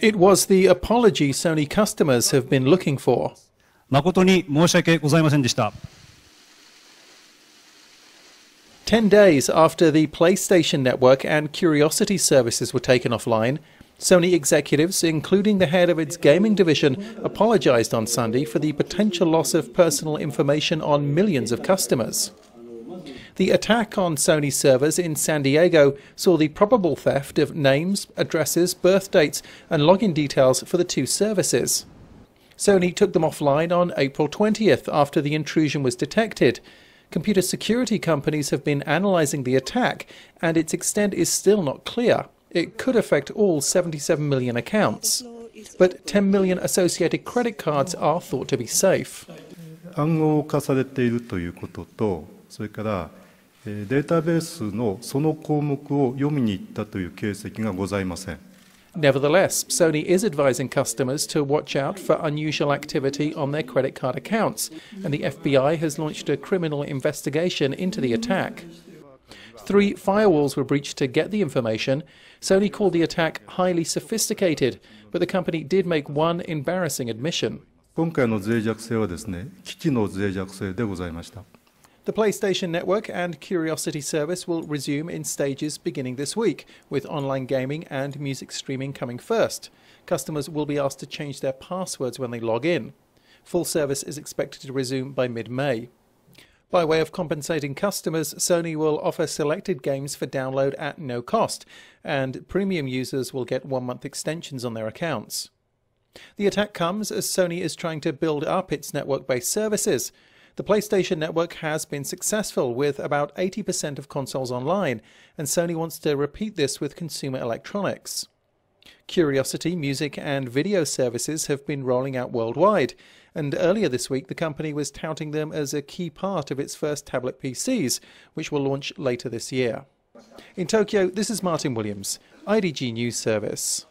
It was the apology Sony customers have been looking for. 誠に申し訳ございませんでした。Ten days after the PlayStation Network and Qriocity services were taken offline, Sony executives, including the head of its gaming division, apologized on Sunday for the potential loss of personal information on millions of customers. The attack on Sony servers in San Diego saw the probable theft of names, addresses, birth dates, and login details for the two services. Sony took them offline on April 20th after the intrusion was detected. Computer security companies have been analyzing the attack, and its extent is still not clear. It could affect all 77 million accounts. But 10 million associated credit cards are thought to be safe. 暗号化されているということと、それからえー データベースのその項目を読みに行ったという形跡がございません。Nevertheless, Sony is advising customers to watch out for unusual activity on their credit card accounts, and the FBI has launched a criminal investigation into the attack. Three firewalls were breached to get the information. Sony called the attack highly sophisticated, but the company did make one embarrassing admission. 今回の脆弱性はですね、機器の脆弱性でございました。The PlayStation Network and Qriocity service will resume in stages beginning this week, with online gaming and music streaming coming first. Customers will be asked to change their passwords when they log in. Full service is expected to resume by mid May. By way of compensating customers, Sony will offer selected games for download at no cost, and premium users will get one month extensions on their accounts. The attack comes as Sony is trying to build up its network based services. The PlayStation Network has been successful with about 80% of consoles online, and Sony wants to repeat this with consumer electronics. Qriocity music and video services have been rolling out worldwide, and earlier this week the company was touting them as a key part of its first tablet PCs, which will launch later this year. In Tokyo, this is Martin Williams, IDG News Service.